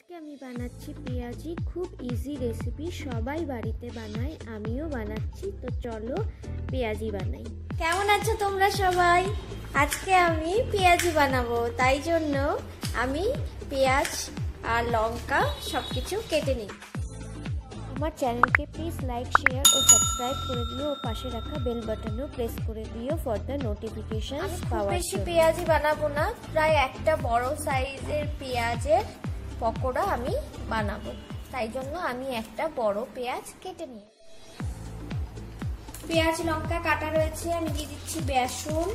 আজকে আমি বানাচ্ছি পেঁয়াজি খুব ইজি রেসিপি সবাই বাড়িতে বানায় আমিও বানাচ্ছি। তো চলো পেঁয়াজি বানাই। কেমন আছো তোমরা সবাই? আজকে আমি পেঁয়াজি বানাবো তাই জন্য আমি পেঁয়াজ আর লঙ্কা সব কিছু কেটে নিই। আমার চ্যানেলকে প্লিজ লাইক শেয়ার ও সাবস্ক্রাইব করে দিও ও পাশে রাখা বেল বাটনও প্রেস করে দিও ফর দ্য নোটিফিকেশন বেশি পেঁয়াজি বানাবো না প্রায় একটা বড় সাইজের পেঁয়াজের পকোড়া আমি বানাবো। তাই জন্য আমি একটা বড় পেঁয়াজ কেটে নিই পেঁয়াজ, লঙ্কা কাটা রয়েছে, আমি দিয়ে দিচ্ছি বেসন।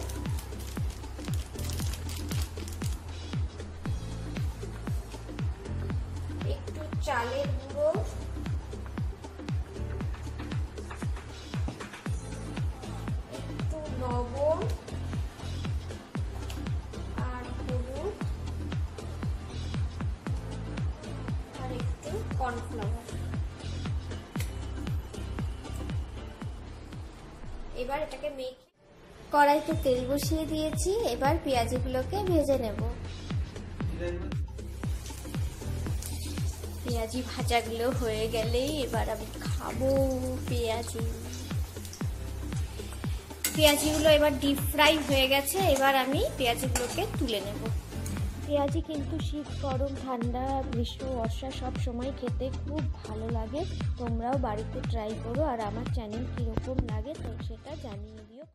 একটু চালের গুঁড়ো। এবার এটাকে মেখে কড়াইতে তেল বসিয়ে দিয়েছি, এবার পেঁয়াজিগুলোকে ভেজে নেব। পেঁয়াজি ভাজাগুলো হয়ে গেলেই এবার আমি খাব পেঁয়াজি। পেঁয়াজিগুলো এবার ডিপ ফ্রাই হয়ে গেছে, এবার আমি পেঁয়াজিগুলোকে তুলে নেব। পেঁয়াজি কিন্তু শীত, গরম, ঠান্ডা, গ্রীষ্ম, বর্ষা সব সময় খেতে খুব ভালো লাগে। তোমরাও বাড়িতে ট্রাই করো আর আমার চ্যানেল কীরকম লাগে তো সেটা জানিয়ে দিও।